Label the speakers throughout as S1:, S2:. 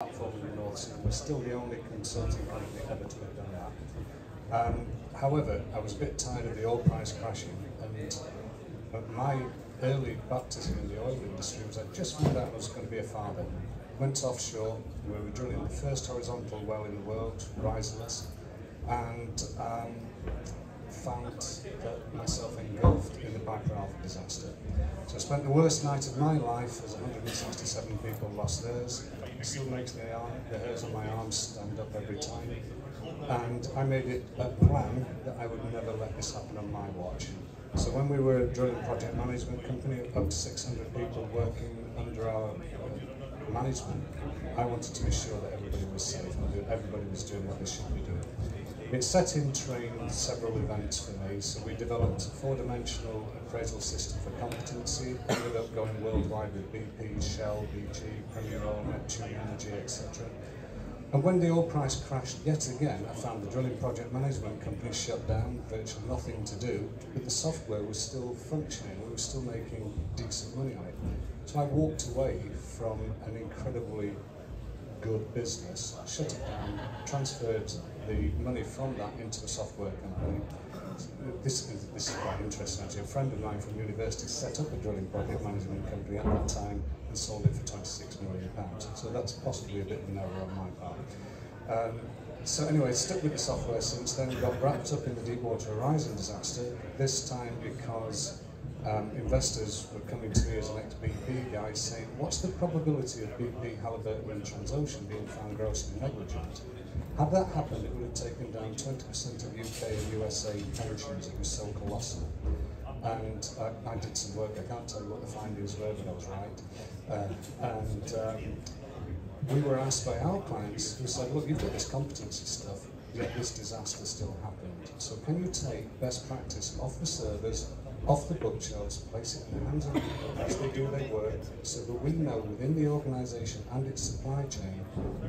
S1: platform in the North Sea. We're still the only consulting company ever to have done that. Um, however, I was a bit tired of the oil price crashing, and uh, my early baptism in the oil industry was I just found out I was going to be a father. Went offshore, we were drilling the first horizontal well in the world, riserless, and um, found that myself engulfed in the Piper Alpha disaster. So I spent the worst night of my life as 167 people lost theirs. It still makes the, arm, the hairs on my arms stand up every time. And I made it a plan that I would never let this happen on my watch. So when we were a drilling project management company, up to 600 people working under our management, I wanted to be sure that everybody was safe and that everybody was doing what they should be doing. It set in train several events for me, so we developed a four-dimensional appraisal system for competency, ended up going worldwide with BP, Shell, BG, Premier Oil, Neptune Energy, etc. And when the oil price crashed yet again, I found the drilling project management company shut down, virtually nothing to do, but the software was still functioning, we were still making decent money on it. So I walked away from an incredibly good business, shut it down, transferred the money from that into the software company. This is, this is quite interesting actually. A friend of mine from university set up a drilling project management company at that time and sold it for 26 million pounds. So that's possibly a bit of an error on my part. Um, so anyway, stuck with the software since then, got wrapped up in the Deepwater Horizon disaster, this time because um, investors were coming to me as an ex-BP guy saying, what's the probability of BP, Halliburton and Transocean being found grossly negligent? Had that happened, it would have taken down 20% of UK and USA pensions. It was so colossal. And I, I, did some work, I can't tell you what the findings were, but I was right. Uh, and um, we were asked by our clients who said, look, you've got this competency stuff, yet this disaster still happened. So can you take best practice off the servers, off the bookshelves, place it in the hands of people as they do their work, so that we know within the organisation and its supply chain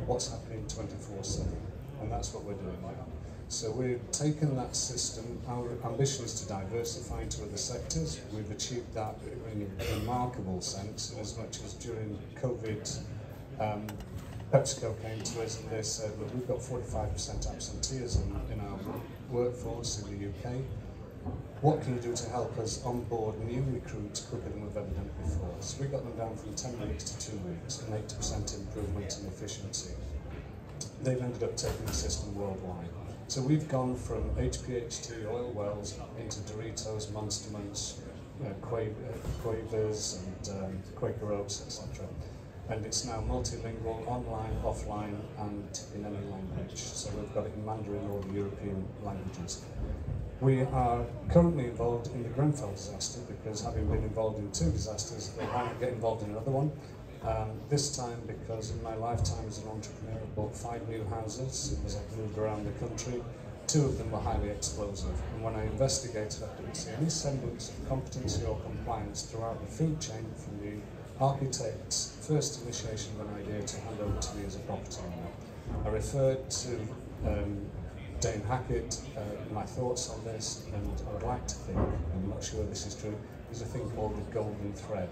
S1: what's happening 24-7. And that's what we're doing now. So we've taken that system, our ambition is to diversify into other sectors. We've achieved that in a remarkable sense, as much as during COVID, um, PepsiCo came to us and they said, look, we've got 45% absenteeism in our workforce in the UK what can you do to help us onboard new recruits quicker than we've ever done before? So we got them down from 10 weeks to 2 weeks, an 80% improvement in efficiency. They've ended up taking the system worldwide. So we've gone from HPHT oil wells into Doritos, Monster Munch, uh, Quavers and um, Quaker Oats, etc. And it's now multilingual, online, offline, and in any language. So we've got it in Mandarin or the European languages. We are currently involved in the Grenfell disaster because having been involved in two disasters, they might get involved in another one. Um, this time because in my lifetime as an entrepreneur I bought five new houses as I've moved around the country. Two of them were highly explosive and when I investigated I didn't see any semblance of competency or compliance throughout the food chain from the architect's first initiation of an idea to hand over to me as a property owner. I referred to um, Dame Hackitt, uh, my thoughts on this, and I would like to think, I'm not sure this is true, there's a thing called the golden thread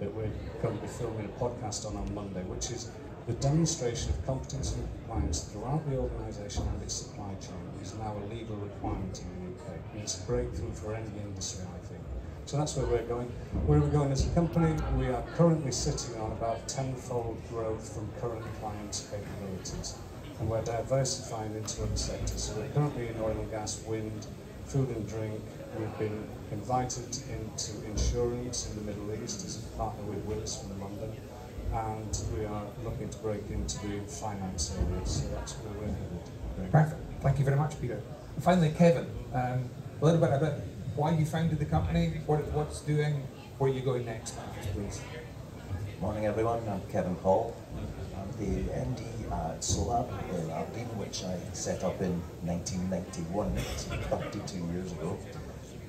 S1: that we're going to be filming a podcast on on Monday, which is the demonstration of competence and compliance throughout the organisation and its supply chain is now a legal requirement in the UK. And it's a breakthrough for any industry, I think. So that's where we're going. Where are we going as a company? We are currently sitting on about tenfold growth from current clients' capabilities and we're diversifying into other sectors. So we're currently in oil and gas, wind, food and drink. We've been invited into insurance in the Middle East as a partner with Willis from London, and we are looking to break into the finance area. So that's where we're headed.
S2: Perfect. Thank you very much, Peter. And finally, Kevin, um, a little bit about why you founded the company, what what's doing, where you going next, please.
S3: Morning, everyone. I'm Kevin Paul. I'm the MD at Solab in Aberdeen, which I set up in 1991, 32 years ago.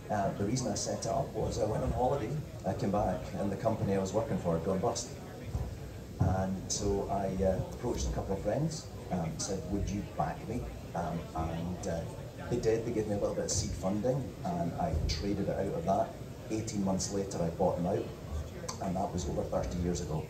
S3: Uh, the reason I set it up was I went on holiday, I came back, and the company I was working for had gone bust. And so I uh, approached a couple of friends, and said, would you back me? Um, and uh, they did, they gave me a little bit of seed funding, and I traded it out of that. 18 months later, I bought them out, and that was over 30 years ago.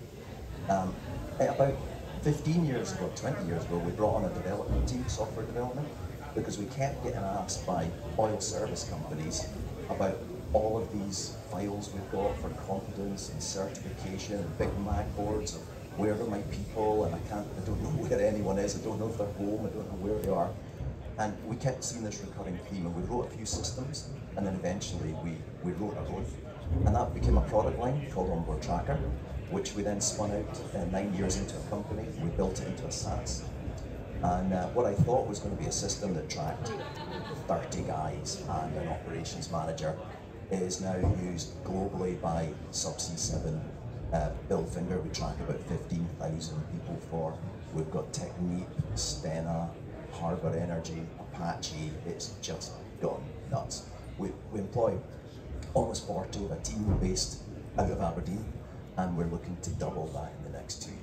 S3: Um, about 15 years ago, 20 years ago, we brought on a development team, software development, because we kept getting asked by oil service companies about all of these files we've got for confidence and certification and big mag boards of where are my people and I can't, I don't know where anyone is, I don't know if they're home, I don't know where they are. And we kept seeing this recurring theme and we wrote a few systems and then eventually we, we wrote a own. And that became a product line called Onboard Tracker, which we then spun out uh, nine years into a company. We built it into a SaaS. And uh, what I thought was going to be a system that tracked 30 guys and an operations manager is now used globally by Subsea 7. Uh, Bilfinger, we track about 15,000 people for. We've got Technip, Stena, Harbour Energy, Apache. It's just gone nuts. We, we employ almost 40 of a team based out of Aberdeen, and we're looking to double that in the next two.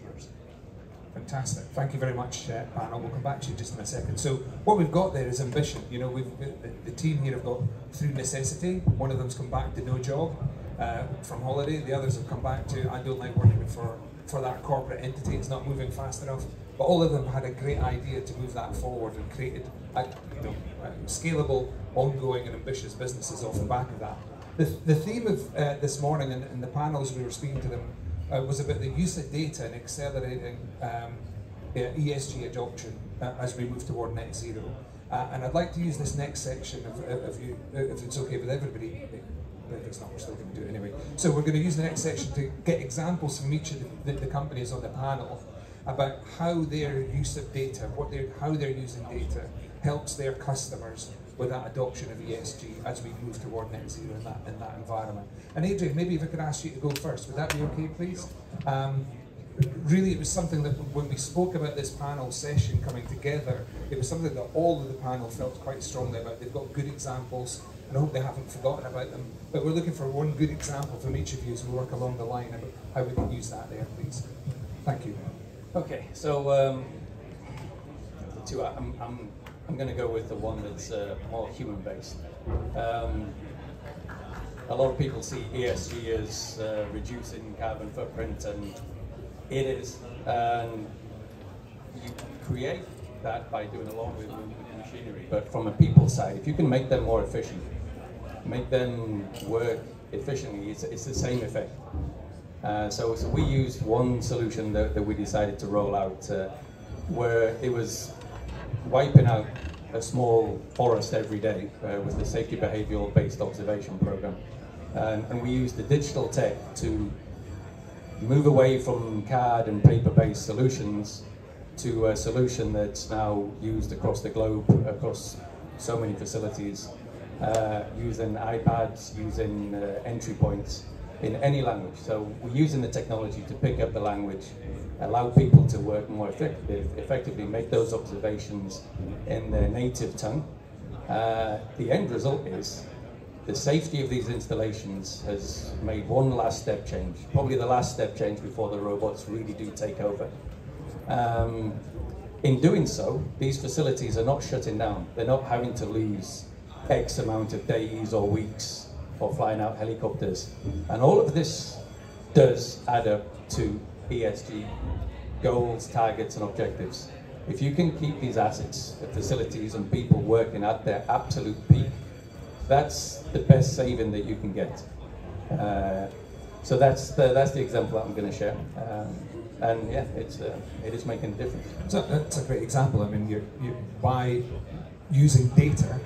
S2: Fantastic. Thank you very much, uh, panel. We'll come back to you just in a second. So what we've got there is ambition. You know, we've the, the team here have got through necessity. One of them's come back to no job uh, from holiday. The others have come back to I don't like working for for that corporate entity. It's not moving fast enough. But all of them had a great idea to move that forward and created a, you know, a scalable, ongoing, and ambitious businesses off the back of that. The, the theme of uh, this morning and, in the panels we were speaking to them uh, was about the use of data and accelerating um, ESG adoption uh, as we move toward net zero. Uh, and I'd like to use this next section, of you, if it's okay with everybody, but it's not, we're still going to do it anyway. So we're going to use the next section to get examples from each of the, the, the companies on the panel about how their use of data, what they're, how they're using data, helps their customers with that adoption of ESG as we move toward net zero in that, in that environment. And Adrian, maybe if I could ask you to go first, would that be okay, please? Um, really, it was something that when we spoke about this panel session coming together, it was something that all of the panel felt quite strongly about. They've got good examples, and I hope they haven't forgotten about them. But we're looking for one good example from each of you as we work along the line about how we can use that there, please. Thank you.
S4: Okay, so um, two, I'm, I'm, I'm going to go with the one that's uh, more human based. Um, a lot of people see ESG as uh, reducing carbon footprint, and it is. And you create that by doing a lot with, machinery. But from a people side, if you can make them more efficient, make them work efficiently, it's, it's the same effect. Uh, so, so we used one solution that, that we decided to roll out uh, where it was wiping out a small forest every day uh, with the safety behavioral based observation program. And, and, we use the digital tech to move away from CAD and paper based solutions to a solution that's now used across the globe, across so many facilities, uh, using iPads, using uh, entry points in any language. So we're using the technology to pick up the language, allow people to work more effective, effectively, make those observations in their native tongue. Uh, the end result is the safety of these installations has made one last step change, probably the last step change before the robots really do take over. Um, in doing so, these facilities are not shutting down. They're not having to lose X amount of days or weeks for flying out helicopters. And all of this does add up to ESG goals, targets, and objectives. If you can keep these assets, the facilities, and people working at their absolute peak, that's the best saving that you can get. Uh, so that's the, that's the example that I'm going to share. Um, and yeah, it's uh, it is making a difference.
S2: So that's a great example. I mean, you you by using data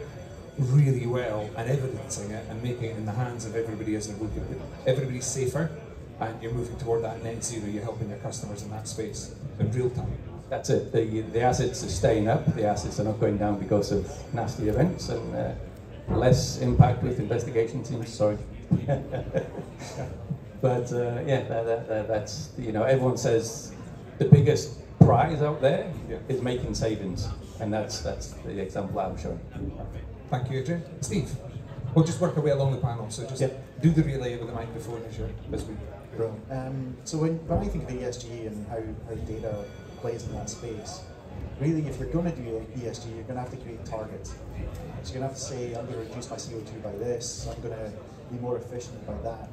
S2: really well and evidencing it and making it in the hands of everybody as they're looking everybody's safer and you're moving toward that net zero, you're helping your customers in that space in real time.
S4: That's it. The, the assets are staying up, the assets are not going down because of nasty events and uh, less impact with investigation teams, sorry. but uh, yeah, that, that, that's, you know, everyone says the biggest prize out there yeah. is making savings. And that's, that's the example I'm showing.
S2: Thank you, Adrian. Steve, we'll just work our way along the panel, so just yep. do the relay with the microphone as, you as we
S5: Brilliant. Um, so when, when I think of ESG and how, how data plays in that space, really if you're going to do ESG, you're going to have to create targets. So you're going to have to say, I'm going to reduce my CO2 by this, I'm going to be more efficient by that.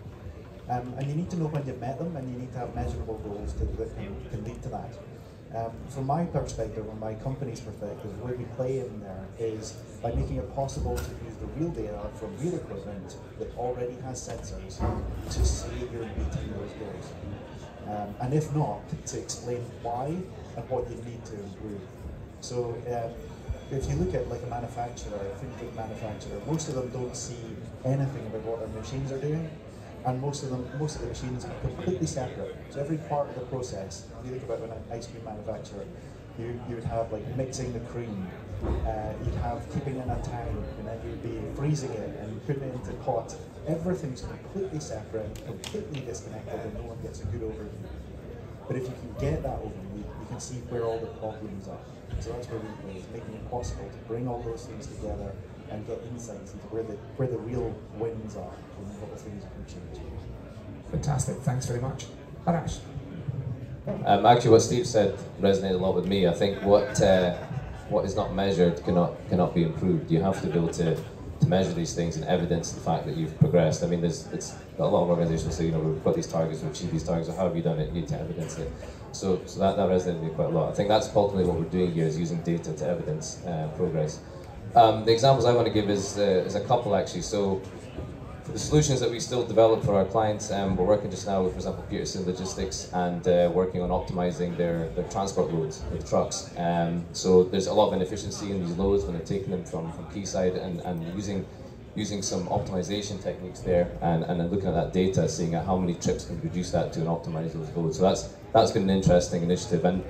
S5: Um, and you need to know when you've met them, and you need to have measurable goals to, that can, can lead to that. Um, from my perspective, or my company's perspective, where we play in there is by making it possible to use the real data from real equipment that already has sensors to say you're meeting those goals. Um, and if not, to explain why and what you need to improve. So um, if you look at like a manufacturer, a food manufacturer, most of them don't see anything about what their machines are doing and most of them, most of the machines are completely separate. So every part of the process, if you think about an ice cream manufacturer, you, you would have like mixing the cream, uh, you'd have keeping it in a tank, and then you'd be freezing it and putting it into pots. Everything's completely separate, completely disconnected, and no one gets a good overview. But if you can get that overview, you can see where all the problems are. So that's where we play, is making it possible to bring all those things together and get insights into where the where the real wins are and what the things can change.
S2: Fantastic. Thanks very much. Arash.
S6: Um, actually, what Steve said resonated a lot with me. I think what uh, what is not measured cannot cannot be improved. You have to be able to, to measure these things and evidence the fact that you've progressed. I mean, there's it's a lot of organisations say, you know, we've got these targets, we've achieved these targets. So how have you done it? You need to evidence it. So, so that, that resonated with me quite a lot. I think that's ultimately what we're doing here is using data to evidence uh, progress. Um, the examples I want to give is, uh, is a couple actually. So for the solutions that we still develop for our clients, um, we're working just now with, for example, Peterson Logistics and uh, working on optimizing their, their transport loads with trucks. Um, so there's a lot of inefficiency in these loads when they're taking them from, from quayside and, and using using some optimization techniques there and, and then looking at that data, seeing how many trips can reduce that to and optimize those loads. So that's that's been an interesting initiative. And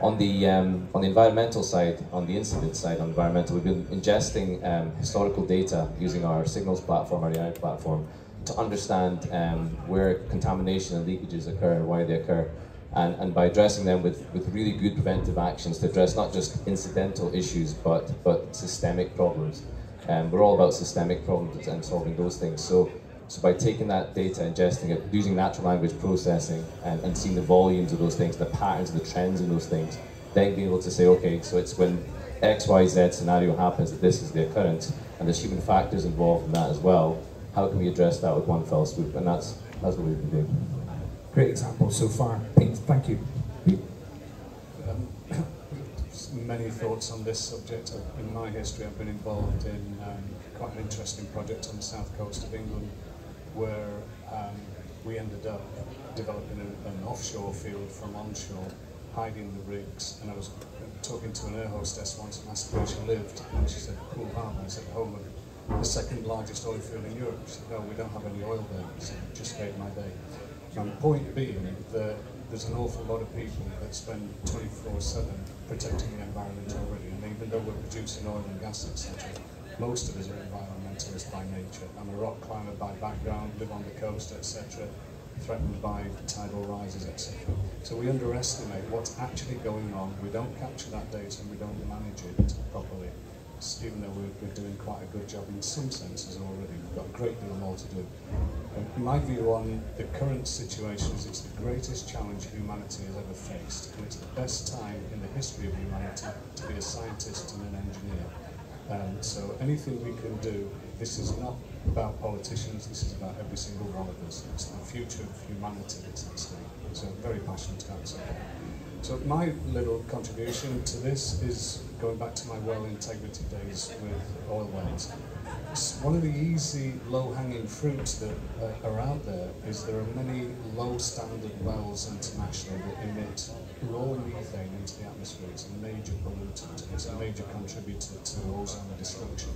S6: on the, um, on the environmental side, on the incident side, on environmental, we've been ingesting um, historical data using our signals platform, our AI platform, to understand um, where contamination and leakages occur and why they occur. And, and by addressing them with, with really good preventive actions to address not just incidental issues, but, but systemic problems. Um, we're all about systemic problems and solving those things. So so by taking that data, ingesting it, using natural language processing and, and seeing the volumes of those things, the patterns, the trends in those things, then being able to say, okay, so it's when X, Y, Z scenario happens that this is the occurrence, and there's human factors involved in that as well. How can we address that with one fell swoop? And that's that's what we've been doing.
S2: Great example so far. Pete, thank you.
S1: Um, many thoughts on this subject. In my history, I've been involved in um, quite an interesting project on the south coast of England where um, we ended up developing an, an offshore field from onshore, hiding the rigs. And I was talking to an air hostess once and asked where she lived, and she said Harbour. I said home of the second largest oil field in Europe. She said, no, we don't have any oil there. I said, just made my day. And the point being that there's an awful lot of people that spend 24-7 protecting the environment already, and even though we're producing oil and gas, etc., most of us are environmentalists by nature. I'm a rock climber by background, live on the coast, etc., threatened by tidal rises, etc. So we underestimate what's actually going on. We don't capture that data and we don't manage it properly. Even though we're doing quite a good job in some senses already, we've got a great deal more to do. And my view on the current situation is it's the greatest challenge humanity has ever faced, and it's the best time in the history of humanity to be a scientist and an engineer. Um, so anything we can do, this is not about politicians, this is about every single one of us. It's the future of humanity that's at stake. So I'm very passionate it. So my little contribution to this is going back to my well integrity days with oil wells. One of the easy low-hanging fruits that uh, are out there is there are many low-standard wells internationally that emit raw methane into the atmosphere. It's a major pollutant. It's a major contributor to ozone destruction.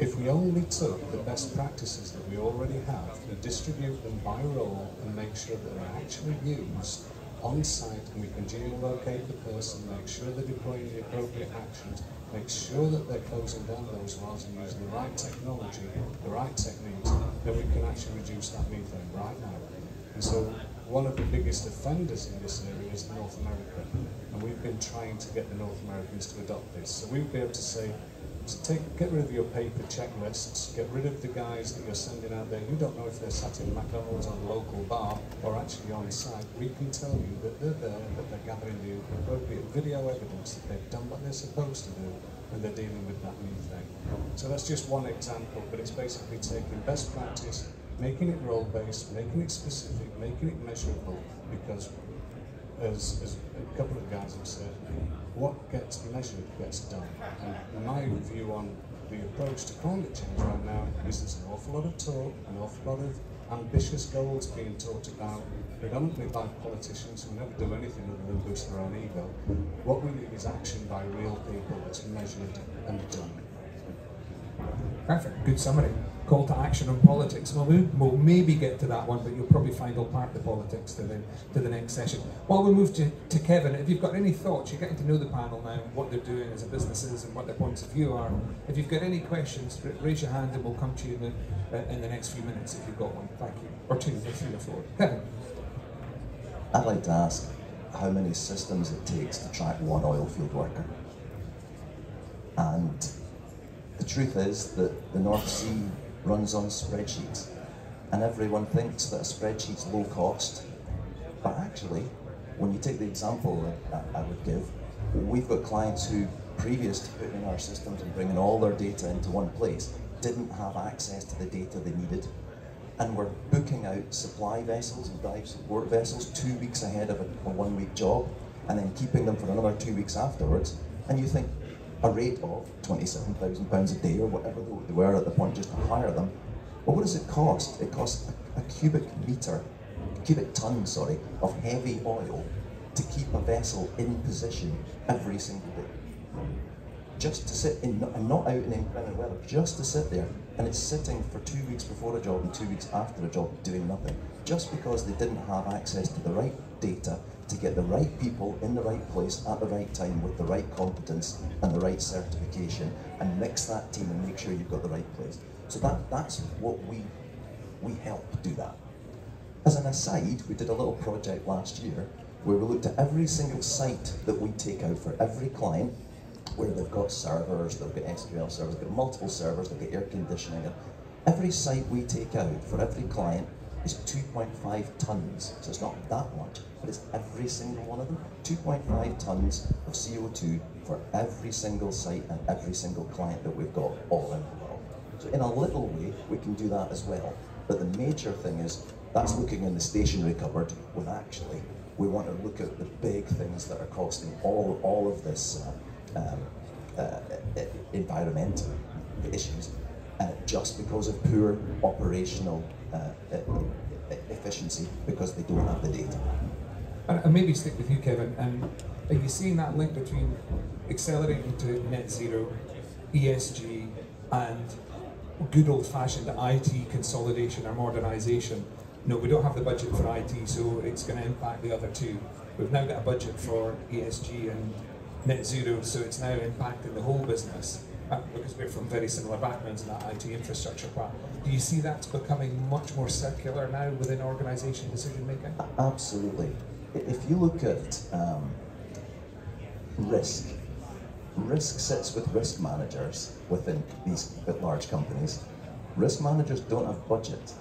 S1: If we only took the best practices that we already have and distribute them by role and make sure that they're actually used on site and we can geolocate the person, make sure they're deploying the appropriate actions, make sure that they're closing down those wells and using the right technology, the right techniques, then we can actually reduce that methane right now. And so one of the biggest offenders in this area is North America. And we've been trying to get the North Americans to adopt this. So we'd be able to say, take, get rid of your paper checklists, get rid of the guys that you're sending out there. You don't know if they're sat in McDonald's on a local bar or actually on site. We can tell you that they're there, that they're gathering the appropriate video evidence that they've done what they're supposed to do and they're dealing with that new thing. So that's just one example, but it's basically taking best practice, making it role-based, making it specific, making it measurable, because as, as a couple of guys have said, what gets measured gets done. And my view on the approach to climate change right now is there's an awful lot of talk, an awful lot of ambitious goals being talked about, predominantly by politicians who never do anything other than boost their own ego. What we need is action by real people that's measured and done.
S2: Perfect, good summary. Call to action on politics. Well, we- we'll maybe get to that one, but you'll probably find I'll park the politics to the, to the next session. While we move to, to Kevin, if you've got any thoughts, you're getting to know the panel now, what they're doing as a businesses and what their points of view are. If you've got any questions, raise your hand and we'll come to you in the, uh, in the next few minutes if you've got one. Thank you. Or two, or three or four. Kevin.
S3: I'd like to ask how many systems it takes to track one oil field worker. And the truth is that the North Sea runs on spreadsheets, and everyone thinks that a spreadsheet's low cost. But actually, when you take the example that I would give, we've got clients who, previous to putting in our systems and bringing all their data into one place, didn't have access to the data they needed and we're booking out supply vessels and dive support vessels two weeks ahead of a, a one week job and then keeping them for another two weeks afterwards. And you think a rate of £27,000 a day or whatever they were at the point just to hire them. But what does it cost? It costs a, a cubic metre, a cubic ton, sorry, of heavy oil to keep a vessel in position every single day just to sit in, and not out in inclement weather, just to sit there, and it's sitting for two weeks before a job and two weeks after a job doing nothing, just because they didn't have access to the right data to get the right people in the right place at the right time with the right competence and the right certification, and mix that team and make sure you've got the right place. So that, that's what we, we help do that. As an aside, we did a little project last year where we looked at every single site that we take out for every client where they've got servers, they've got SQL servers, they've got multiple servers, they've got air conditioning. Every site we take out for every client is 2.5 tons. So it's not that much, but it's every single one of them. 2.5 tons of CO2 for every single site and every single client that we've got all in the world. So in a little way, we can do that as well. But the major thing is that's looking in the stationary cupboard when actually we want to look at the big things that are costing all, all of this uh, um, uh, environmental issues uh, just because of poor operational uh, efficiency because they don't have the data.
S2: And, maybe stick with you, Kevin. And are you seeing that link between accelerating to net zero, ESG, and good old-fashioned IT consolidation or modernisation? No, we don't have the budget for IT, so it's going to impact the other two. We've now got a budget for ESG and net zero, so it's now impacting the whole business because we're from very similar backgrounds in that IT infrastructure part. Do you see that becoming much more circular now within organisation decision making?
S3: Absolutely. If you look at um, risk, risk sits with risk managers within these large companies. Risk managers don't have budget.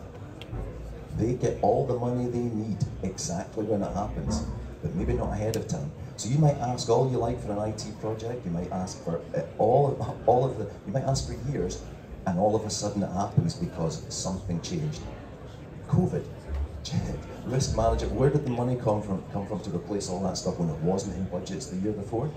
S3: They get all the money they need exactly when it happens, but maybe not ahead of time. So you might ask all you like for an IT project, you might ask for uh, all of, all of the, you might ask for years, and all of a sudden it happens because something changed. COVID, risk management, where did the money come from, come from to replace all that stuff when it wasn't in budgets the year before?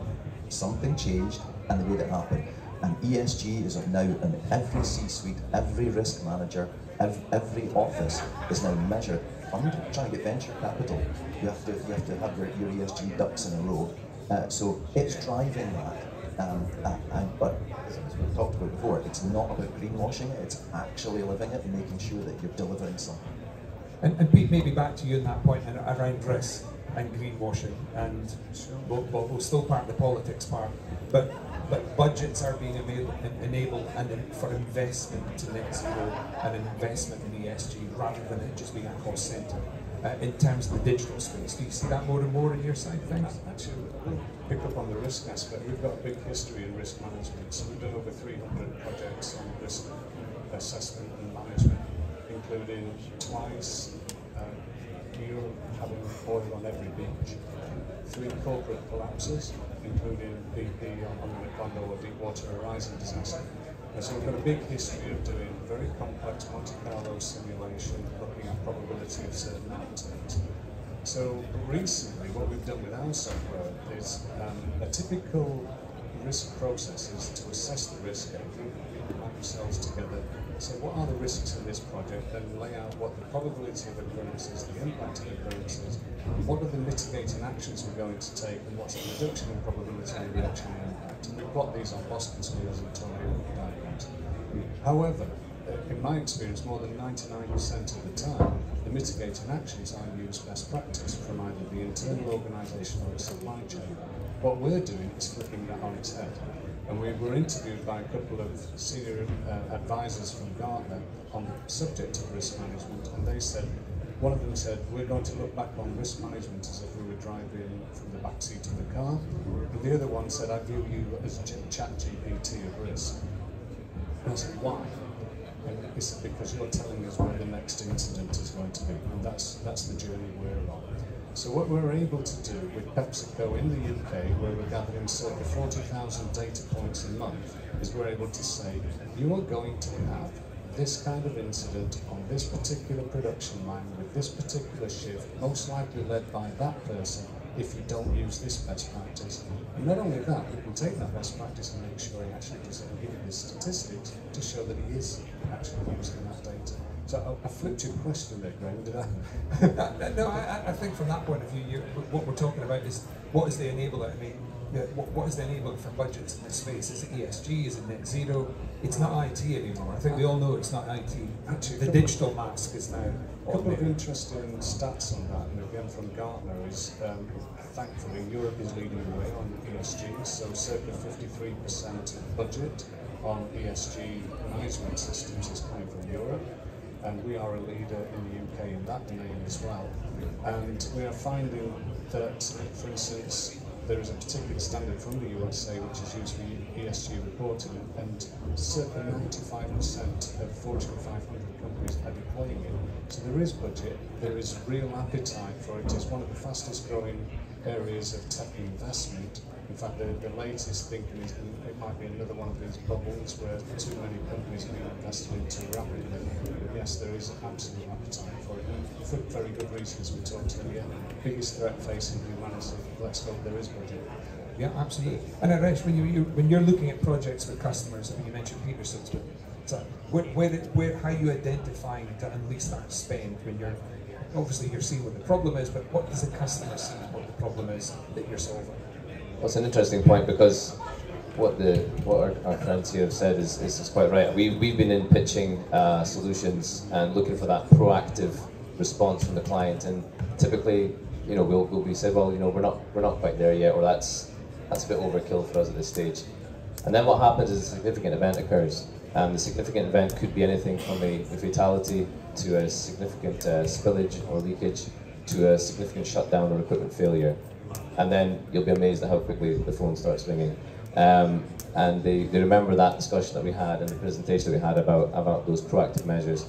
S3: Something changed and they made it happen. And ESG is now in every C-suite, every risk manager, every, every office is now measured. I'm trying to get venture capital. You have to, you have, to have your, ESG ducks in a row. Uh, so it's driving that. Um, and, but as we've talked about before, it's not about greenwashing it, it's actually living it and making sure that you're delivering something.
S2: And, and Pete, maybe back to you on that point around risk and greenwashing, and we'll, we'll, we'll still part the politics part, but but budgets are being enabled, enabled and for investment to net zero and investment in ESG rather than it just being a cost centre. Uh, in terms of the digital space, do you see that more and more in your side of things?
S1: Pick up on the risk aspect. We've got a big history in risk management, so we've done over 300 projects on risk assessment and management, including twice uh, Europe having oil on every beach, three corporate collapses, including BP on, on the Macondo or Deepwater Horizon disaster. And so we've got a big history of doing very complex Monte Carlo simulation, looking at probability of certain outcomes. So recently, what we've done with our software is um, a typical risk process is to assess the risk and group yourselves together. So what are the risks in this project? Then lay out what the probability of occurrence is, the impact of occurrences, what are the mitigating actions we're going to take, and what's the reduction in probability and reduction in impact. And we plot these on Boston scales and tornado. However, in my experience, more than 99% of the time, the mitigating actions are used best practice from either the internal organisation or the supply chain. What we're doing is flipping that on its head. And we were interviewed by a couple of senior uh, advisors from Gartner on the subject of risk management, and they said, one of them said, we're going to look back on risk management as if we were driving from the back seat of the car. And the other one said, I view you as ChatGPT of risk. I said, why? And said, because you're telling us where the next incident is going to be. And that's, that's the journey we're on. So what we're able to do with PepsiCo in the UK, where we're gathering circa 40,000 data points a month, is we're able to say, you are going to have this kind of incident on this particular production line with this particular shift, most likely led by that person, if you don't use this best practice. And not only that, we can take that best practice and make sure he actually does it and give you the statistics to show that he is actually using that data. So I, I flipped your question there, Graham, did I?
S2: no, I, I think from that point of view, you, what we're talking about is what is the enabler? I mean, what, what is the enabler for budgets in this space? Is it ESG? Is it net zero? It's not IT anymore. I think we all know it's not IT. Actually, the digital mask is now.
S1: A couple of interesting stats on that, and again from Gartner, is um, thankfully Europe is leading the way on ESG. So circa 53% of budget on ESG management systems is coming from Europe and we are a leader in the UK in that domain as well. And we are finding that, for instance, there is a particular standard from the USA which is used for ESG reporting, and circa 95% of Fortune 500 companies are deploying it. So there is budget, there is real appetite for it. It's one of the fastest growing areas of tech investment, in fact, the, the latest thinking is it might be another one of these bubbles where too many companies are being invested in too rapidly. But yes, there is absolute appetite for it. And for very good reasons we talked earlier. Biggest threat facing humanity. Let's hope there is budget.
S2: Yeah, absolutely. And uh, Rich, when you, you when you're looking at projects with customers, I mean, you mentioned Peterson's, but so where, where, where, how you identifying to unleash that spend when you're obviously you're seeing what the problem is, but what does the customer see what the problem is that you're solving?
S6: Well, it's an interesting point because what the what our, our friends here have said is, is, is, quite right. We, we've been in pitching uh, solutions and looking for that proactive response from the client, and typically, you know, we'll, we'll be said, well, you know, we're not we're not quite there yet, or that's that's a bit overkill for us at this stage. And then what happens is a significant event occurs. Um, the significant event could be anything from a, a fatality to a significant uh, spillage or leakage to a significant shutdown or equipment failure and then you'll be amazed at how quickly the phone starts ringing. Um, and they, they remember that discussion that we had and the presentation that we had about, about those proactive measures.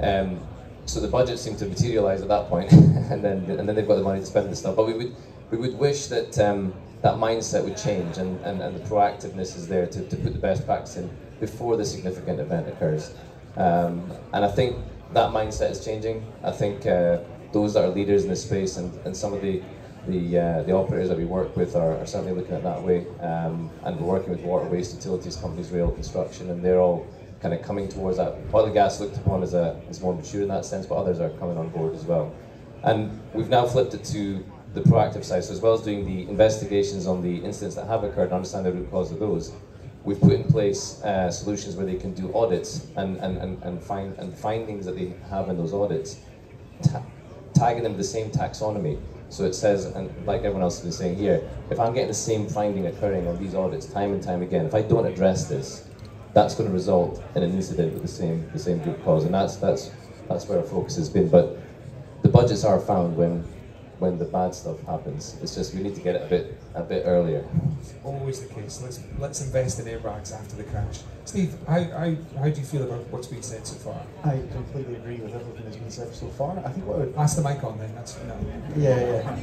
S6: Um, so the budget seemed to materialise at that point, and then and then they've got the money to spend this stuff. But we would we would wish that um, that mindset would change, and, and, and the proactiveness is there to, to put the best practice in before the significant event occurs. Um, and I think that mindset is changing. I think uh, those that are leaders in this space and, and some of the the uh, the operators that we work with are, are certainly looking at that way, um, and we're working with water, waste, utilities companies, rail, construction, and they're all kind of coming towards that. Oil and gas looked upon as a as more mature in that sense, but others are coming on board as well. And we've now flipped it to the proactive side, so as well as doing the investigations on the incidents that have occurred and understand the root cause of those, we've put in place uh, solutions where they can do audits and, and, and, and find and findings that they have in those audits, ta tagging them the same taxonomy so it says, and like everyone else has been saying here, if I'm getting the same finding occurring on these audits time and time again, if I don't address this, that's going to result in an incident with the same the same root cause, and that's that's that's where our focus has been. But the budgets are found when when the bad stuff happens. It's just we need to get it a bit a bit earlier.
S2: Always the case. Let's let's invest in airbags after the crash. Steve, how, how, how do you feel about what's been said so far?
S5: I completely agree with everything that's been said so far. I think what would
S2: pass the mic on then. That's no.
S5: Yeah, yeah.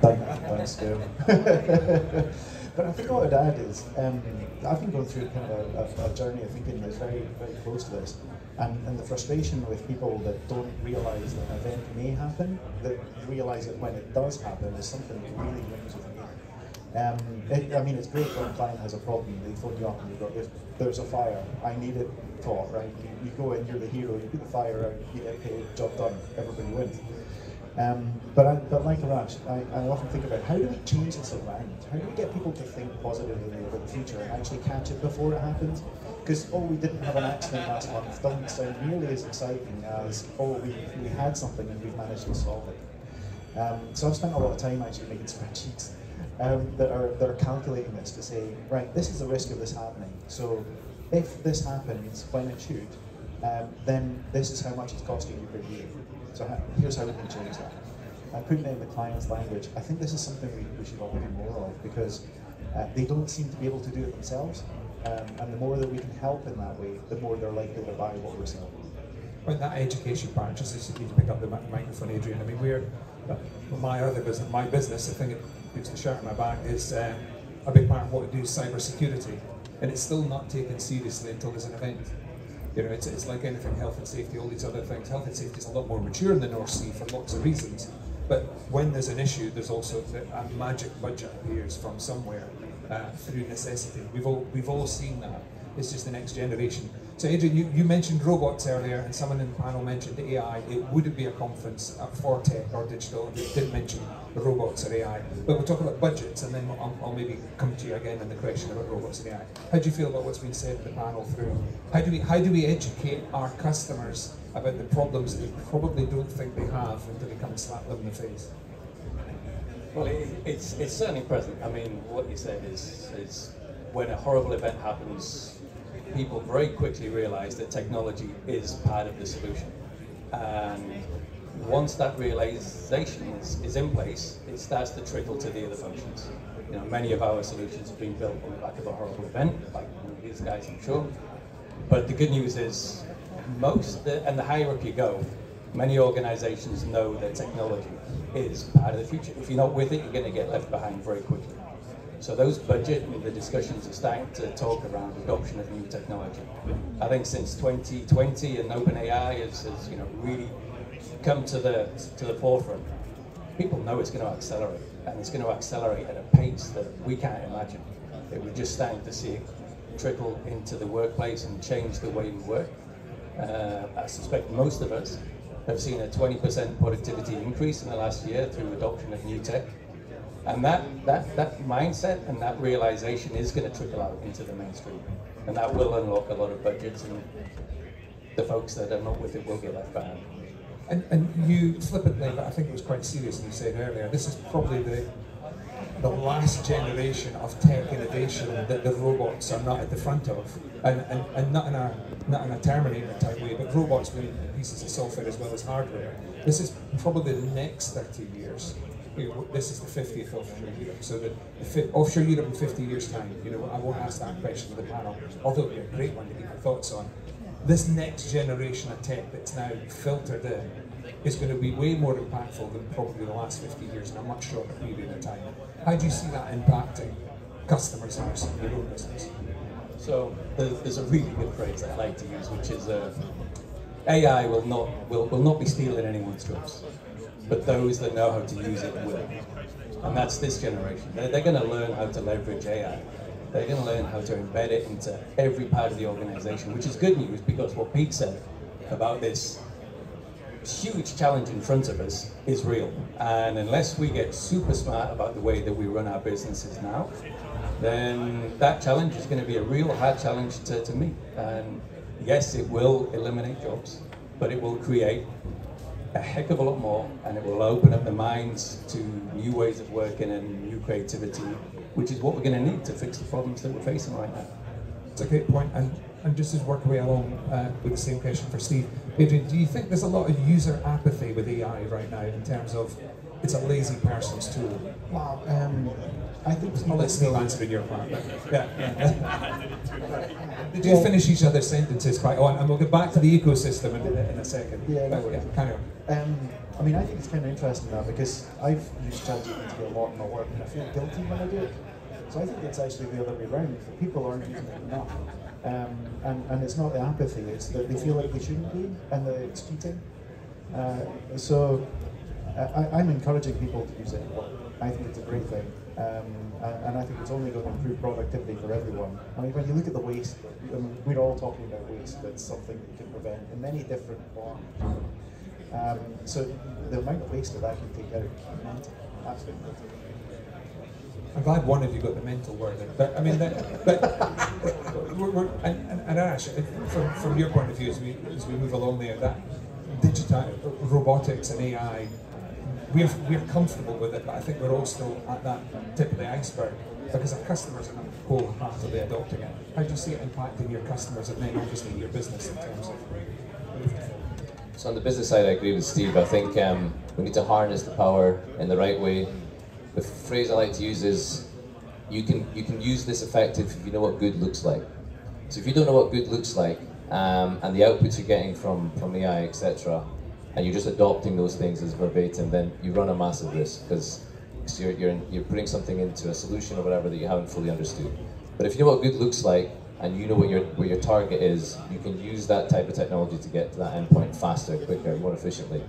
S5: Thank, thanks, Joe. but I think what I'd add is um, I've been going through kind of a, a, a journey of thinking that's very, very close to this. And, and the frustration with people that don't realise that an event may happen, that realise that when it does happen is something that really rings with me. Um, it, I mean, it's great when a client has a problem, they phone you up and you go, if there's a fire, I need it taught, right? You, you go in, you're the hero, you put the fire out, you get paid, job done, everybody wins. Um, but, I, but like Arash, I, I often think about how do we change this around? How do we get people to think positively about the future and actually catch it before it happens? Because, oh, we didn't have an accident last month doesn't sound nearly as exciting as, oh, we, we had something and we've managed to solve it. Um, so I've spent a lot of time actually making spreadsheets um, that, are, that are calculating this to say, right, this is the risk of this happening. So if this happens when it should, um, then this is how much it's costing you per year. So here's how we can change that. And putting it in the client's language, I think this is something we, we should all do more of because uh, they don't seem to be able to do it themselves. Um, and the more that we can help in that way, the more they're likely to buy what we're selling.
S2: Well, that education part, just you need to pick up the microphone, Adrian. I mean, we're my other business, my business, the thing puts the shirt on my back, is uh, a big part of what we do is cyber security, and it's still not taken seriously until there's an event. You know, it's, it's like anything, health and safety, all these other things. Health and safety is a lot more mature in the North Sea for lots of reasons. But when there's an issue, there's also a magic budget appears from somewhere uh, through necessity. We've all we've all seen that. It's just the next generation. So Adrian, you, you mentioned robots earlier, and someone in the panel mentioned AI. It wouldn't be a conference for tech or digital it didn't mention robots or AI. But we'll talk about budgets, and then I'll, I'll, maybe come to you again on the question about robots and AI. How do you feel about what's been said in the panel through? How do we how do we educate our customers about the problems that they probably don't think they have until they come and slap them in the face?
S4: Well, it, it's it's certainly present. I mean, what you said is is when a horrible event happens, people very quickly realize that technology is part of the solution. And once that realization is, is in place, it starts to trickle to the other functions. You know, many of our solutions have been built on the back of a horrible event, like these guys, I'm sure. But the good news is, most, and the higher up you go, many organizations know that technology is part of the future. If you're not with it, you're going to get left behind very quickly. So those budget and the discussions are starting to talk around adoption of new technology. I think since 2020 and OpenAI has, has you know really come to the to the forefront, people know it's going to accelerate, and it's going to accelerate at a pace that we can't imagine. That we're just starting to see it trickle into the workplace and change the way we work. Uh, I suspect most of us have seen a 20% productivity increase in the last year through adoption of new tech. And that, that, that mindset and that realization is going to trickle out into the mainstream. And that will unlock a lot of budgets and the folks that are not with it will get left behind.
S2: And, and you flippantly, but I think it was quite serious, and you said earlier, this is probably the the last generation of tech innovation that the robots are not at the front of, and, and, and not in a not in a Terminator type way, but robots with pieces of software as well as hardware. This is probably the next 30 years you know, this is the 50th offshore Europe. So the, the offshore Europe in 50 years' time, you know, I won't ask that question to the panel, although it'd be a great one to get your thoughts on. This next generation of tech that's now filtered in is going to be way more impactful than probably the last 50 years in a much shorter period of time. How do you see that impacting customers and your own business?
S4: So there's a really good phrase I like to use, which is uh, AI will not will, will not be stealing anyone's jobs but those that know how to use it will. And that's this generation. They're, they're going to learn how to leverage AI. They're going to learn how to embed it into every part of the organization, which is good news because what Pete said about this huge challenge in front of us is real. And unless we get super smart about the way that we run our businesses now, then that challenge is going to be a real hard challenge to, to meet. And yes, it will eliminate jobs, but it will create a heck of a lot more and it will open up the minds to new ways of working and new creativity, which is what we're going to need to fix the problems that we're facing right now.
S2: It's a great point, and, and just as work away along uh, with the same question for Steve, Adrian, do you think there's a lot of user apathy with AI right now in terms of it's a lazy person's tool?
S5: Wow, um, I think
S2: I'll let Steve answer in your part. Yeah. yeah. they do finish each other's sentences quite on, and we'll get back to the ecosystem in, in a second.
S5: Yeah,
S2: but, yeah carry on.
S5: Um, I mean, I think it's kind of interesting now because I've used ChatGPT a lot in my work, and I feel guilty when I do it. So I think it's actually the other way around. People aren't using it enough. Um, and, and it's not the apathy, it's that they feel like they shouldn't be and that it's cheating. Uh, so I, I'm encouraging people to use it. I think it's a great thing. Um, and, I think it's only going to improve productivity for everyone. I mean, when you look at the waste, I mean, we're all talking about waste, that's something that you can prevent in many different forms. Um, so the amount of waste that I can take out, absolutely.
S2: I'm glad one of you got the mental word in, but I mean, that, but we're, we're, and, and, and Ash, from, from your point of view, as we, as we move along there, that digital robotics and AI, we're, we're comfortable with it, but I think we're all still at that tip of the iceberg because our customers are not wholeheartedly adopting it. How do you see it impacting your customers and then obviously your business in terms of?
S6: So on the business side, I agree with Steve. I think um, we need to harness the power in the right way. The phrase I like to use is, you can you can use this effective if you know what good looks like. So if you don't know what good looks like, um, and the outputs you're getting from from AI, etc., and you're just adopting those things as verbatim, then you run a massive risk because you're, you're, you're putting something into a solution or whatever that you haven't fully understood. But if you know what good looks like, and you know what your what your target is, you can use that type of technology to get to that endpoint faster, quicker, more efficiently.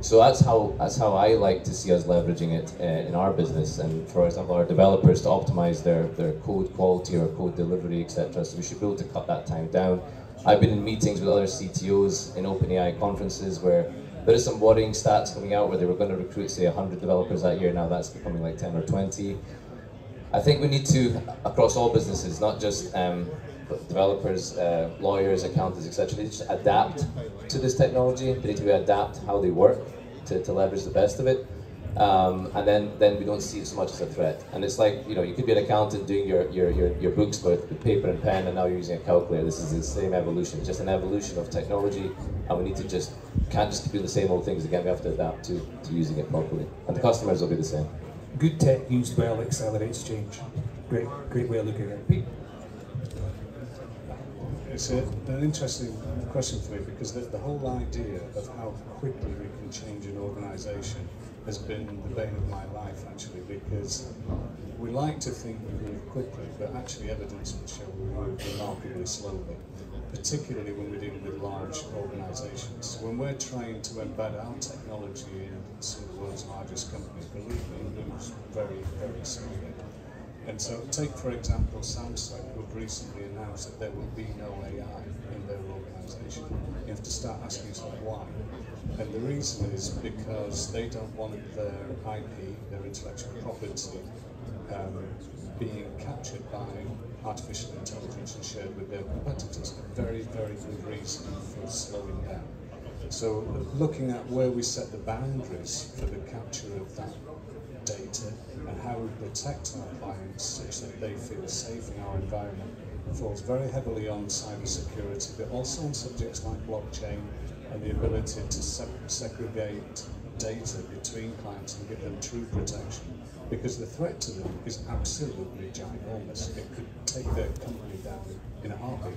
S6: So that's how that's how I like to see us leveraging it uh, in our business, and for example, our developers to optimize their their code quality or code delivery, etc. So we should be able to cut that time down. I've been in meetings with other CTOs in OpenAI conferences where there is some worrying stats coming out where they were going to recruit, say, 100 developers that year. Now that's becoming like 10 or 20. I think we need to, across all businesses, not just um, developers, uh, lawyers, accountants, etc. They just adapt to this technology. They need to adapt how they work to, to leverage the best of it. Um, and then, then we don't see it so much as a threat. And it's like, you know, you could be an accountant doing your, your, your, your books with paper and pen, and now you're using a calculator. This is the same evolution, just an evolution of technology, and we need to just, can't just do the same old things again, we have to adapt to, to using it properly. And the customers will be the same.
S2: Good tech used well accelerates change. Great, great way of looking at it. Pete?
S1: It's a, an interesting question for me because the, the whole idea of how quickly we can change an organisation has been the bane of my life actually because we like to think we move quickly but actually evidence would show we move remarkably slowly particularly when we're dealing with large organisations. When we're trying to embed our technology in some of the world's largest companies, believe me, it moves very, very slowly. And so take, for example, Samsung, who have recently announced that there will be no AI in their organisation. You have to start asking yourself why. And the reason is because they don't want their IP, their intellectual property, um, being captured by artificial intelligence and shared with their competitors. A very, very good reason for slowing down. So looking at where we set the boundaries for the capture of that data and how we protect our clients such that they feel safe in our environment falls very heavily on cybersecurity, but also on subjects like blockchain and the ability to se segregate data between clients and give them true protection. Because the threat to them is absolutely ginormous. It could take their company down in a heartbeat.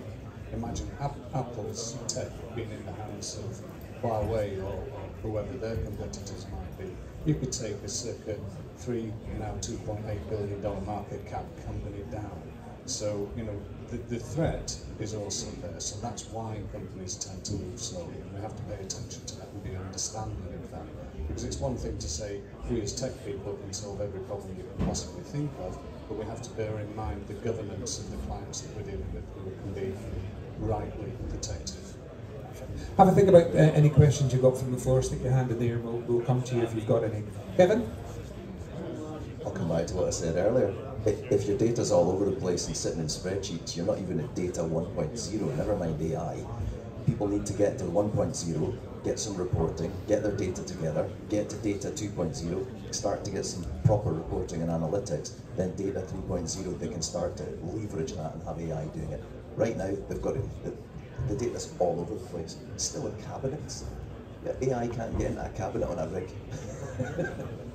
S1: Imagine Apple's tech being in the hands of Huawei or, whoever their competitors might be you could take a circa three, now $2.8 billion market cap company down. So, you know, the, the threat is also there. So that's why companies tend to move slowly. And we have to pay attention to that and be understanding of that. Because it's one thing to say, we as tech people can solve every problem you can possibly think of, but we have to bear in mind the governance of the clients that we're dealing with who can be rightly protective.
S2: Have a think about uh, any questions you've got from the floor. Stick your hand in there. We'll, we'll come to you if you've got any. Kevin.
S3: I'll come back to what I said earlier. If, if your data's all over the place and sitting in spreadsheets, you're not even at data 1.0. Never mind AI. People need to get to 1.0, get some reporting, get their data together, get to data 2.0, start to get some proper reporting and analytics. Then data 3.0, they can start to leverage that and have AI doing it. Right now, they've got it the data's all over the place. Still in cabinets. AI can't get in that cabinet on a rig.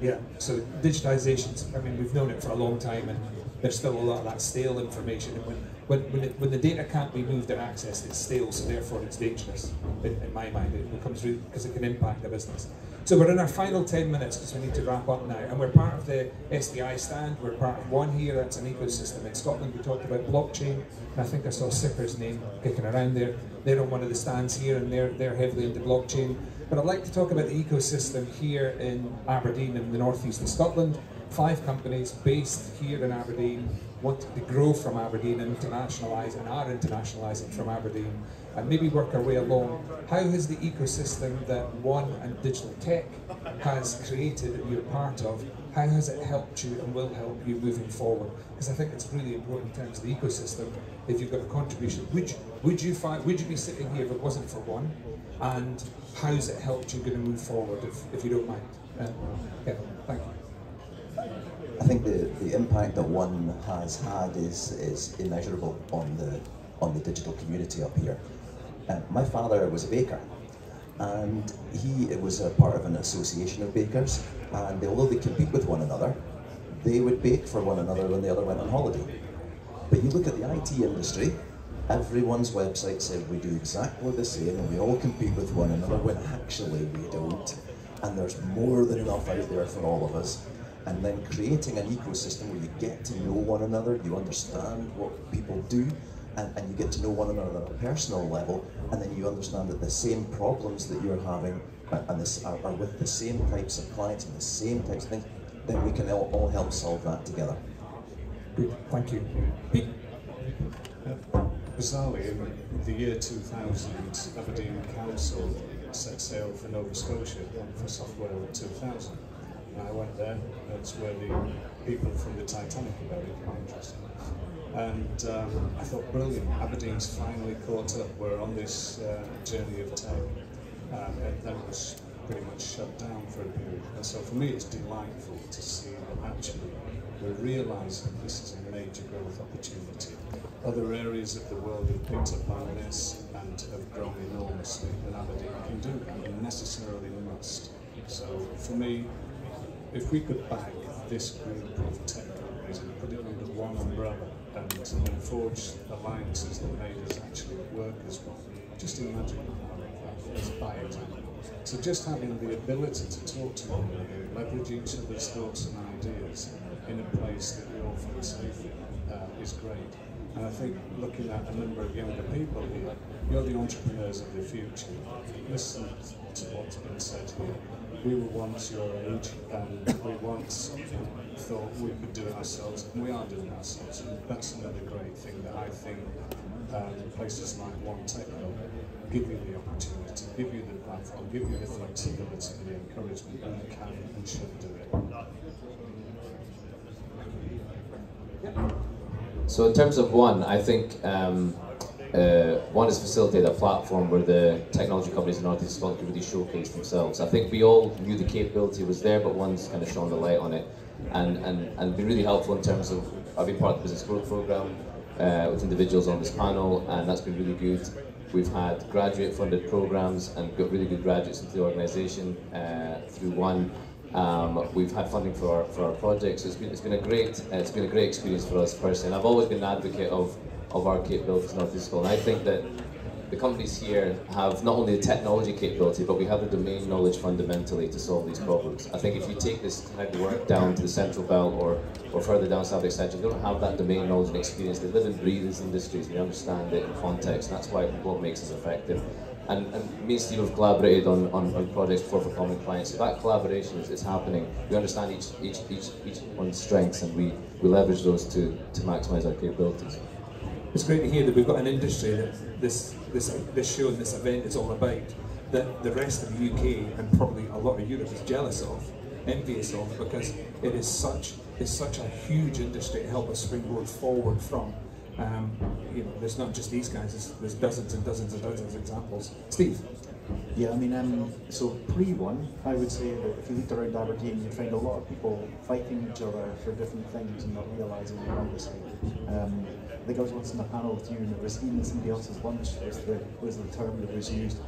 S2: yeah, so digitization, I mean, we've known it for a long time, and there's still a lot of that stale information. And when, when, when, it, when the data can't be moved and accessed, it's stale, so therefore it's dangerous, in, in my mind. It becomes really, because it can impact the business. So we're in our final 10 minutes because we need to wrap up now. And we're part of the SDI stand. We're part of one here. That's an ecosystem in Scotland. We talked about blockchain. And I think I saw Sipper's name kicking around there. They're on one of the stands here and they're, they're heavily into blockchain. But I'd like to talk about the ecosystem here in Aberdeen in the northeast of Scotland. Five companies based here in Aberdeen want to grow from Aberdeen and internationalise and are internationalising from Aberdeen and maybe work our way along. How has the ecosystem that One and Digital Tech has created and you're part of, how has it helped you and will help you moving forward? Because I think it's really important in terms of the ecosystem. If you've got a contribution, you, would you find would you be sitting here if it wasn't for One? And how's it helped you going to move forward, if, if you don't mind? Uh, Kevin, thank you.
S3: I think the, the impact that one has had is, is immeasurable on the on the digital community up here. Uh, my father was a baker, and he was a part of an association of bakers, and although they compete with one another, they would bake for one another when the other went on holiday. But you look at the IT industry, everyone's website said we do exactly the same and we all compete with one another when actually we don't. And there's more than enough out there for all of us and then creating an ecosystem where you get to know one another, you understand what people do, and, and you get to know one another at a personal level, and then you understand that the same problems that you're having uh, and this are, are with the same types of clients and the same types of things, then we can all, all help solve that together.
S2: Good, thank you. Pete?
S1: Bizarrely, in the year 2000, Aberdeen Council set sail for Nova Scotia for Software 2000. And I went there, that's where the people from the Titanic are buried, interesting. And um, I thought, brilliant, Aberdeen's finally caught up, we're on this uh, journey of tech. Um, and then it was pretty much shut down for a period. And so for me, it's delightful to see that actually we're realising this is a major growth opportunity. Other areas of the world have picked up on this and have grown enormously, and Aberdeen can do that and necessarily must. So for me, if we could back this group of tech companies and put it under one umbrella and, and forge alliances that made us actually work as one, just imagine as by example. So just having the ability to talk to one another, leverage each other's thoughts and ideas in a place that we all feel safe uh, is great. And I think looking at a number of younger people here, you're the entrepreneurs of the future. Listen to what's been said here we were once your age and we once thought we could do it ourselves and we are doing it ourselves and that's another great thing that I think um, places like One Techno give you the opportunity, give you the platform, give you the flexibility the encouragement that you can and should do it.
S6: So in terms of one, I think um, uh, one is facilitate a platform where the technology companies in North Scotland can really showcase themselves. I think we all knew the capability was there, but one's kind of shone the light on it and, and, and been really helpful in terms of, I've been part of the business growth program uh, with individuals on this panel, and that's been really good. We've had graduate funded programs and got really good graduates into the organisation uh, through one. Um, we've had funding for our, for our projects. It's been, it's been a great uh, it's been a great experience for us personally. And I've always been an advocate of of our capabilities in North East Scotland. I think that the companies here have not only the technology capability, but we have the domain knowledge fundamentally to solve these problems. I think if you take this type of work down to the central belt or, or further down south extension, they don't have that domain knowledge and experience. They live and breathe these industries, they understand it in context, and that's why what makes us effective. And, and me and Steve have collaborated on, on, on projects for common clients. So that collaboration is, is happening. We understand each, each, each, each one's strengths and we, we leverage those to, to maximise our capabilities
S2: it's great to hear that we've got an industry that this this this show and this event is all about that the rest of the UK and probably a lot of Europe is jealous of, envious of, because it is such it's such a huge industry to help us springboard forward from. Um, you know, there's not just these guys. There's, there's dozens and dozens and dozens of examples. Steve.
S5: Yeah, I mean, um, so pre-one, I would say that if you looked around Aberdeen, you'd find a lot of people fighting each other for different things and not realising the opposite. Um, I think I was once in a panel with you and it was eating somebody else's lunch was the, was the term that was used.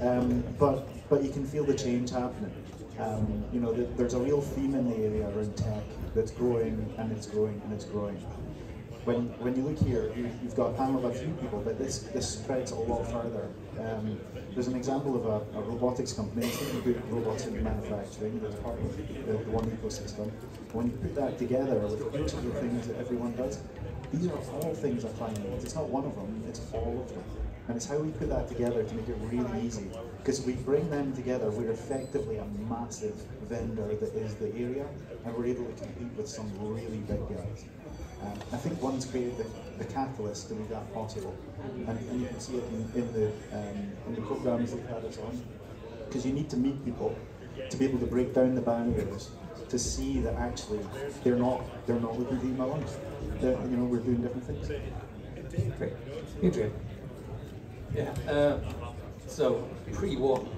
S5: Um, but, but you can feel the change happening. Um, you know, th- there's a real theme in the area around tech that's growing and it's growing and it's growing. When, when you look here, you, you've got a panel of a few people, but this, this spreads a lot further. Um, there's an example of a, a robotics company, put robots in manufacturing, that's part of the, the one ecosystem. When you put that together with each of the things that everyone does, these are all things our client needs. It's not one of them, it's all of them. And it's how we put that together to make it really easy. Because we bring them together, we're effectively a massive vendor that is the area, and we're able to compete with some really big guys. Um, I think one's created the, the catalyst to make that possible. And, and you can see it in, in the, um, in the programs that we've had us on. Because you need to meet people to be able to break down the barriers to see that actually they're not they're not looking to eat my lunch. They're, you know, we're doing different things.
S2: Great. Adrian.
S4: Yeah. Uh, so pre-one,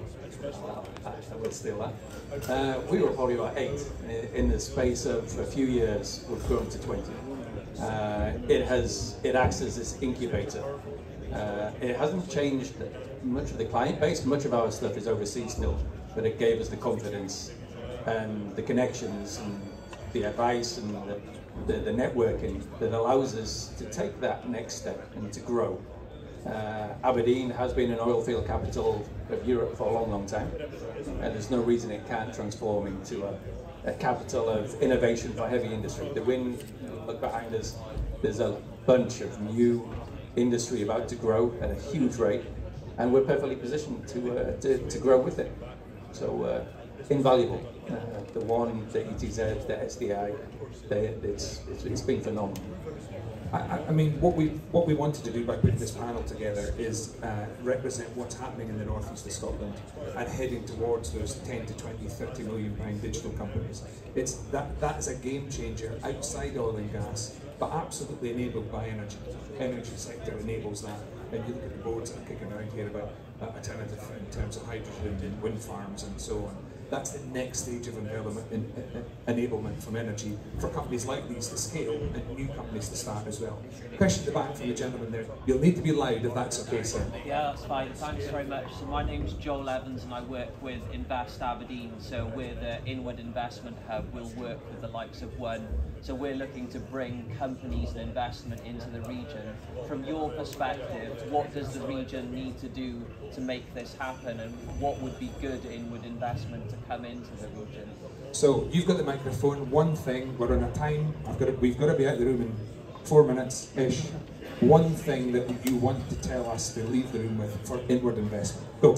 S4: I, I would steal that. Uh, we were probably about eight. In, in the space of a few years, we've grown to 20. Uh, it has it acts as this incubator. Uh, it hasn't changed much of the client base. Much of our stuff is overseas still, but it gave us the confidence and the connections and the advice and the, the, the networking that allows us to take that next step and to grow. Uh, Aberdeen has been an oil field capital of Europe for a long, long time, and there's no reason it can't transform into a, a capital of innovation for heavy industry. The wind, look behind us, there's a bunch of new industry about to grow at a huge rate, and we're perfectly positioned to, uh, to, to grow with it. So, uh, invaluable. Uh, the one, the ETZ, the SDI, they, it's, it's, it's been phenomenal.
S2: I, I mean, what we what we wanted to do by putting this panel together is uh, represent what's happening in the northeast of Scotland and heading towards those 10 to 20, 30 million pound digital companies. It's that that is a game changer outside oil and gas, but absolutely enabled by energy. Energy sector enables that. And you look at the boards that are kicking around here about uh, alternative in terms of hydrogen and wind farms and so on. That's the next stage of enablement, from energy for companies like these to scale and new companies to start as well. Question at the back from the gentleman there. You'll need to be loud if that's okay, sir.
S7: Yeah, that's fine. Thanks very much. So my name's Joel Evans and I work with Invest Aberdeen. So we're the inward investment hub. We'll work with the likes of One. So we're looking to bring companies and investment into the region. From your perspective, what does the region need to do to make this happen and what would be good inward investment to come into the region?
S2: So you've got the microphone. One thing, we're on a time. I've got to, we've got to be out of the room in four minutes ish. One thing that you want to tell us to leave the room with for inward investment. Go.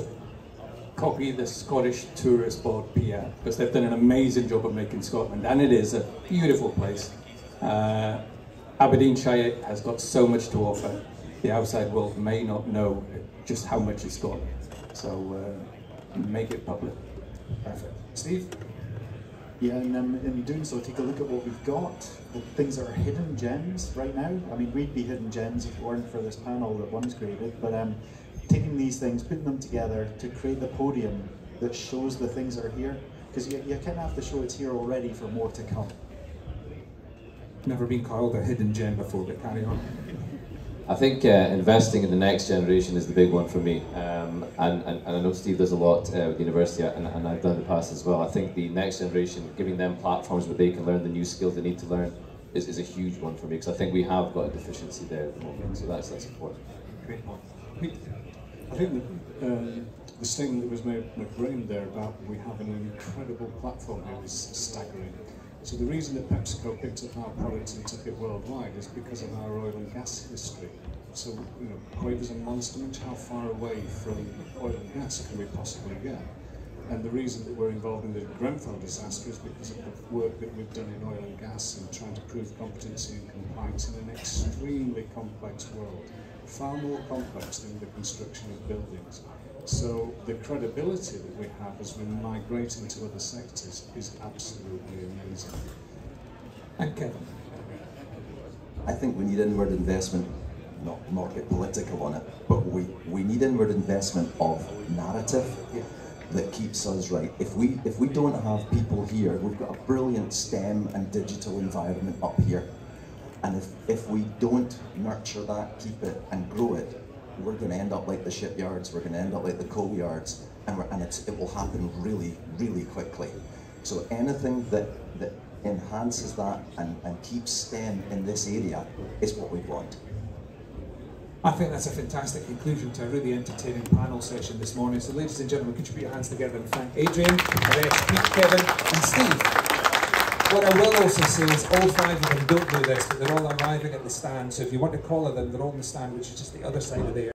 S4: Copy the Scottish Tourist Board PR because they've done an amazing job of making Scotland, and it is a beautiful place. Uh, Aberdeenshire has got so much to offer. The outside world may not know just how much it's got, so uh, make it public.
S2: Perfect. Steve?
S5: Yeah, and um, in doing so, take a look at what we've got. The things that are hidden gems right now. I mean, we'd be hidden gems if it weren't for this panel that one's created. But um, taking these things, putting them together to create the podium that shows the things that are here. Because you, you kind of have to show it's here already for more to come.
S2: Never been called a hidden gem before, but carry on.
S6: I think uh, investing in the next generation is the big one for me. Um, and, and, and I know Steve does a lot uh, with the university, and, and I've done in the past as well. I think the next generation, giving them platforms where they can learn the new skills they need to learn, is, is a huge one for me, because I think we have got a deficiency there at the moment. So that's, that's important.
S2: Great one.
S1: I think the, um, the statement that was made by Graham there about we have an incredible platform here is staggering. So the reason that PepsiCo picked up our product and took it worldwide is because of our oil and gas history. So, you know, Quavers and Monster Munch, how far away from oil and gas can we possibly get? And the reason that we're involved in the Grenfell disaster is because of the work that we've done in oil and gas and trying to prove competency and compliance in an extremely complex world, far more complex than the construction of buildings. So the credibility that we have as we migrate into other sectors is absolutely amazing.
S2: And Kevin?
S3: I think we need inward investment, not, not get political on it, but we, we need inward investment of narrative that keeps us right. If we, if we don't have people here, we've got a brilliant STEM and digital environment up here. And if, if we don't nurture that, keep it and grow it, we're going to end up like the shipyards, we're going to end up like the coal yards, and, and it will happen really, really quickly. So anything that, that enhances that and, and keeps STEM in this area is what we want.
S2: I think that's a fantastic conclusion to a really entertaining panel session this morning. So, ladies and gentlemen, could you put your hands together and thank Adrian, Kevin, and Steve. What I will also say is all five of them don't do this, but they're all arriving at the stand. So if you want to call them, they're on the stand, which is just the other side of there.